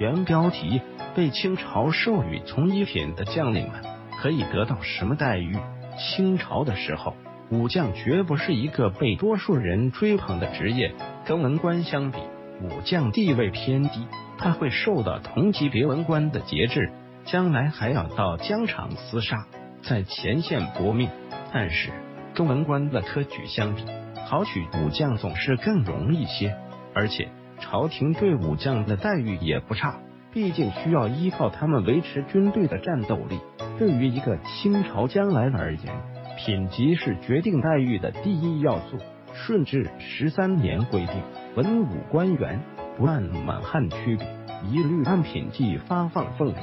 原标题：被清朝授予从一品的将领们可以得到什么待遇？清朝的时候，武将绝不是一个被多数人追捧的职业，跟文官相比，武将地位偏低，他会受到同级别文官的节制，将来还要到疆场厮杀，在前线搏命。但是跟文官的科举相比，考取武将总是更容易些，而且朝廷对武将的待遇也不差，毕竟需要依靠他们维持军队的战斗力。对于一个清朝将来而言，品级是决定待遇的第一要素。顺治十三年规定，文武官员不按满汉区别，一律按品级发放俸禄。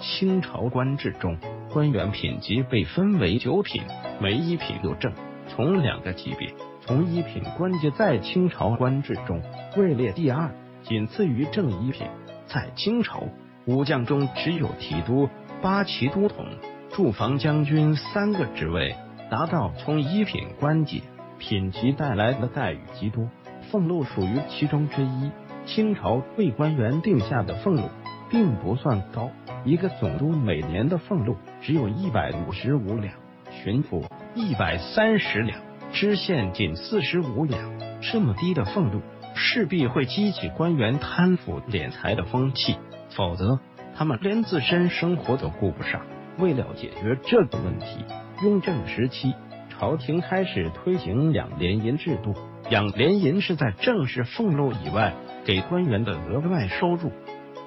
清朝官制中，官员品级被分为九品，每一品有正。从两个级别，从一品官阶在清朝官制中位列第二，仅次于正一品。在清朝，武将中只有提督、八旗都统、驻防将军三个职位达到从一品官阶，品级带来的待遇极多，俸禄属于其中之一。清朝为官员定下的俸禄并不算高，一个总督每年的俸禄只有一百五十五两，巡抚。一百三十两，知县仅四十五两，这么低的俸禄，势必会激起官员贪腐敛财的风气，否则他们连自身生活都顾不上。为了解决这个问题，雍正时期，朝廷开始推行养廉银制度。养廉银是在正式俸禄以外给官员的额外收入。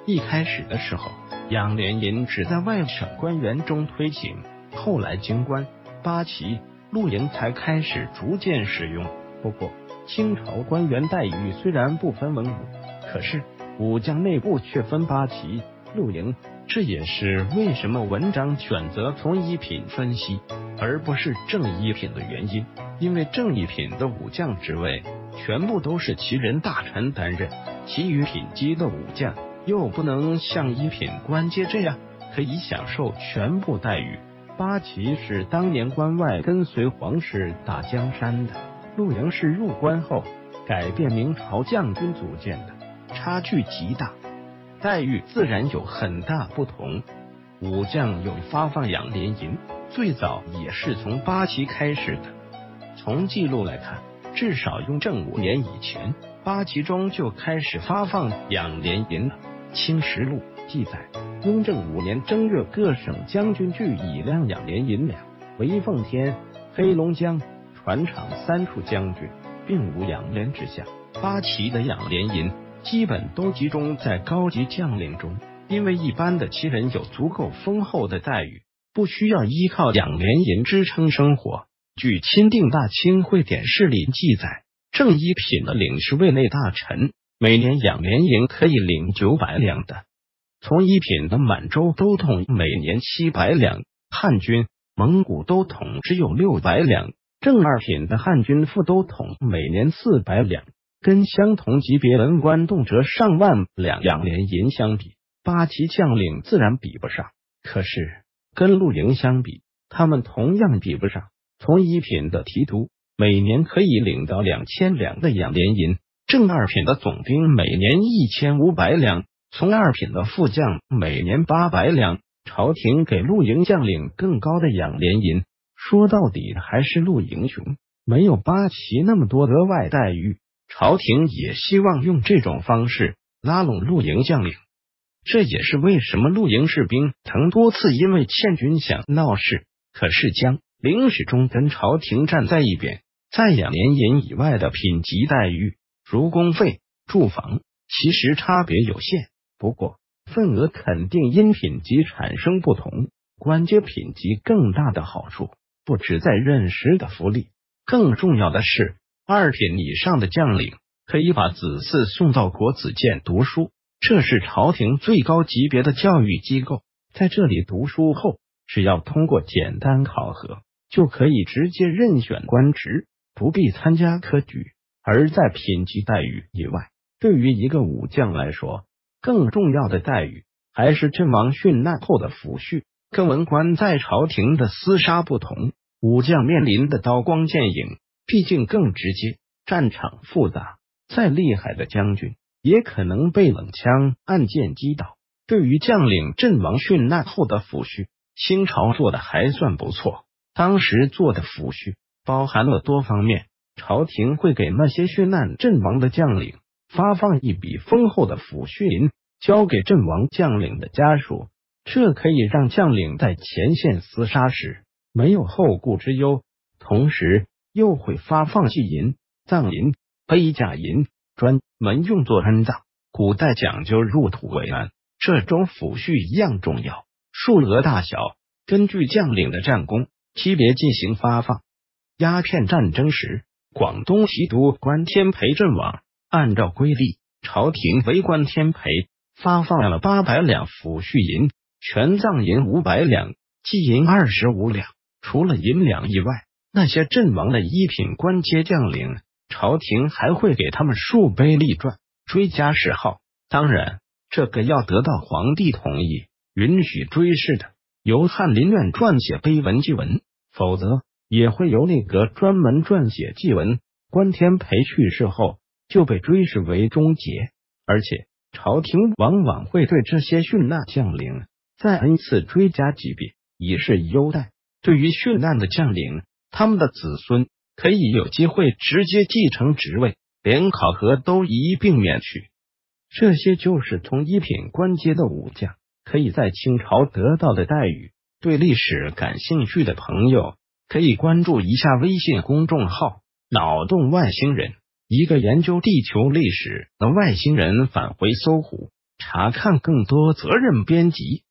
一开始的时候，养廉银只在外省官员中推行，后来京官。八旗、陆营才开始逐渐使用。不过，清朝官员待遇虽然不分文武，可是武将内部却分八旗、陆营。这也是为什么文章选择从一品分析，而不是正一品的原因。因为正一品的武将职位全部都是旗人大臣担任，其余品级的武将又不能像一品官阶这样可以享受全部待遇。八旗是当年关外跟随皇室打江山的，陆营是入关后改变明朝将军组建的，差距极大，待遇自然有很大不同。武将有发放养廉银，最早也是从八旗开始的。从记录来看，至少雍正五年以前，八旗中就开始发放养廉银了。《清实录》记载。雍正五年正月，各省将军聚以两两连银两，为奉天、黑龙江、船厂三处将军，并无养廉之下。八旗的养廉银基本都集中在高级将领中，因为一般的旗人有足够丰厚的待遇，不需要依靠养廉银支撑生活。据《钦定大清会典事》里记载，正一品的领事卫内大臣每年养廉银可以领九百两的。从一品的满洲都统每年七百两，汉军、蒙古都统只有六百两；正二品的汉军副都统每年四百两，跟相同级别文官动辄上万两养廉银相比，八旗将领自然比不上。可是跟陆营相比，他们同样比不上。从一品的提督每年可以领到两千两的养廉银，正二品的总兵每年一千五百两。从二品的副将每年八百两，朝廷给陆营将领更高的养廉银。说到底还是陆营穷，没有八旗那么多额外待遇。朝廷也希望用这种方式拉拢陆营将领。这也是为什么陆营士兵曾多次因为欠军饷闹事。可是将领始终跟朝廷站在一边，在养廉银以外的品级待遇，如工费、住房，其实差别有限。不过，份额肯定因品级产生不同。官阶品级更大的好处，不止在任时的福利，更重要的是，二品以上的将领可以把子嗣送到国子监读书。这是朝廷最高级别的教育机构，在这里读书后，只要通过简单考核，就可以直接任选官职，不必参加科举。而在品级待遇以外，对于一个武将来说，更重要的待遇还是阵亡殉难后的抚恤。跟文官在朝廷的厮杀不同，武将面临的刀光剑影毕竟更直接，战场复杂，再厉害的将军也可能被冷枪暗箭击倒。对于将领阵亡殉难后的抚恤，清朝做的还算不错。当时做的抚恤包含了多方面，朝廷会给那些殉难阵亡的将领发放一笔丰厚的抚恤银，交给阵亡将领的家属，这可以让将领在前线厮杀时没有后顾之忧。同时，又会发放祭银、葬银、碑甲银，专门用作安葬。古代讲究入土为安。这种抚恤一样重要，数额大小根据将领的战功级别进行发放。鸦片战争时，广东提督关天培阵亡，按照规例，朝廷为关天培发放了八百两抚恤银，全藏银五百两，祭银二十五两。除了银两以外，那些阵亡的一品官阶将领，朝廷还会给他们数碑立传，追加谥号。当然。这个要得到皇帝同意，允许追谥的，由翰林院撰写碑文祭文；否则，也会由内阁专门撰写祭文。关天培去世后，就被追视为终结，而且朝廷往往会对这些殉难将领再恩赐追加级别，以示优待。对于殉难的将领，他们的子孙可以有机会直接继承职位，连考核都一并免去。这些就是从一品官阶的武将可以在清朝得到的待遇。对历史感兴趣的朋友，可以关注一下微信公众号“脑洞外星人”，一个研究地球历史的外星人返回搜狐，查看更多责任编辑。